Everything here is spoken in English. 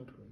Shortwave.